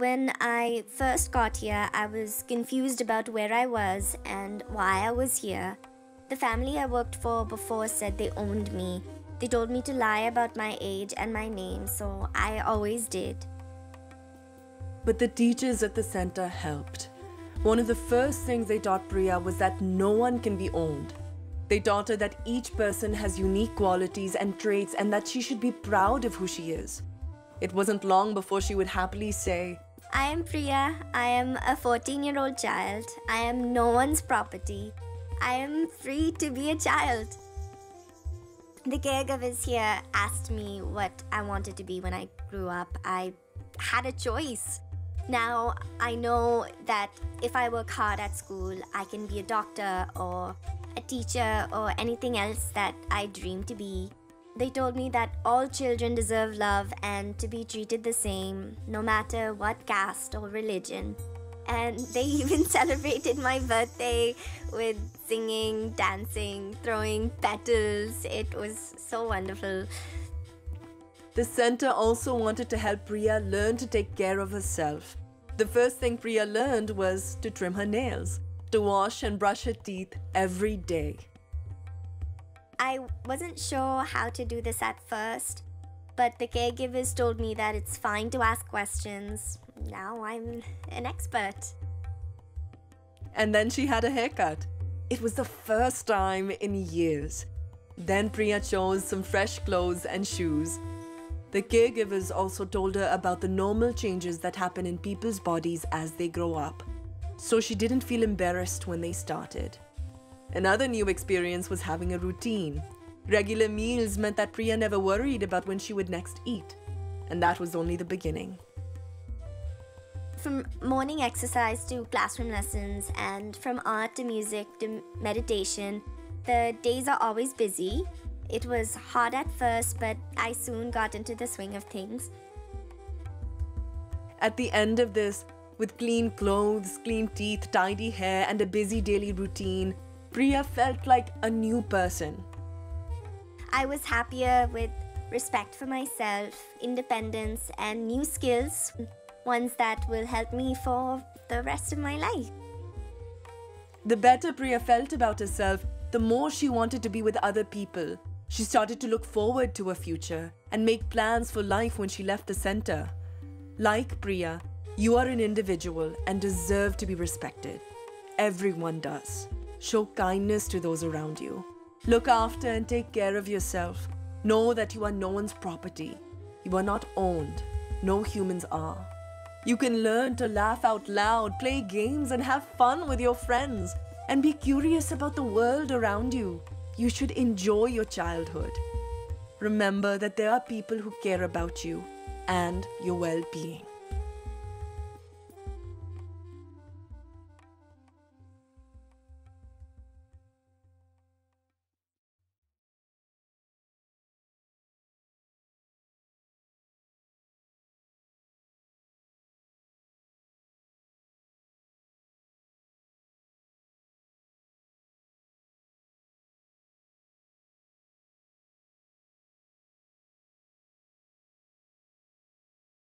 When I first got here, I was confused about where I was and why I was here. The family I worked for before said they owned me. They told me to lie about my age and my name, so I always did. But the teachers at the center helped. One of the first things they taught Priya was that no one can be owned. They taught her that each person has unique qualities and traits and that she should be proud of who she is. It wasn't long before she would happily say, I am Priya. I am a 14 year old child. I am no one's property. I am free to be a child. The caregivers here asked me what I wanted to be when I grew up. I had a choice. Now I know that if I work hard at school, I can be a doctor or a teacher or anything else that I dream to be. They told me that all children deserve love and to be treated the same, no matter what caste or religion. And they even celebrated my birthday with singing, dancing, throwing petals. It was so wonderful. The center also wanted to help Priya learn to take care of herself. The first thing Priya learned was to trim her nails, to wash and brush her teeth every day. I wasn't sure how to do this at first, but the caregivers told me that it's fine to ask questions. Now I'm an expert. And then she had a haircut. It was the first time in years. Then Priya chose some fresh clothes and shoes. The caregivers also told her about the normal changes that happen in people's bodies as they grow up, so she didn't feel embarrassed when they started. Another new experience was having a routine. Regular meals meant that Priya never worried about when she would next eat, and that was only the beginning. From morning exercise to classroom lessons, and from art to music to meditation, the days are always busy. It was hard at first, but I soon got into the swing of things. At the end of this, with clean clothes, clean teeth, tidy hair, and a busy daily routine, Priya felt like a new person. I was happier with respect for myself, independence, and new skills, ones that will help me for the rest of my life. The better Priya felt about herself, the more she wanted to be with other people. She started to look forward to her future and make plans for life when she left the center. Like Priya, you are an individual and deserve to be respected. Everyone does. Show kindness to those around you. Look after and take care of yourself. Know that you are no one's property. You are not owned. No humans are. You can learn to laugh out loud, play games, and have fun with your friends. And be curious about the world around you. You should enjoy your childhood. Remember that there are people who care about you and your well being.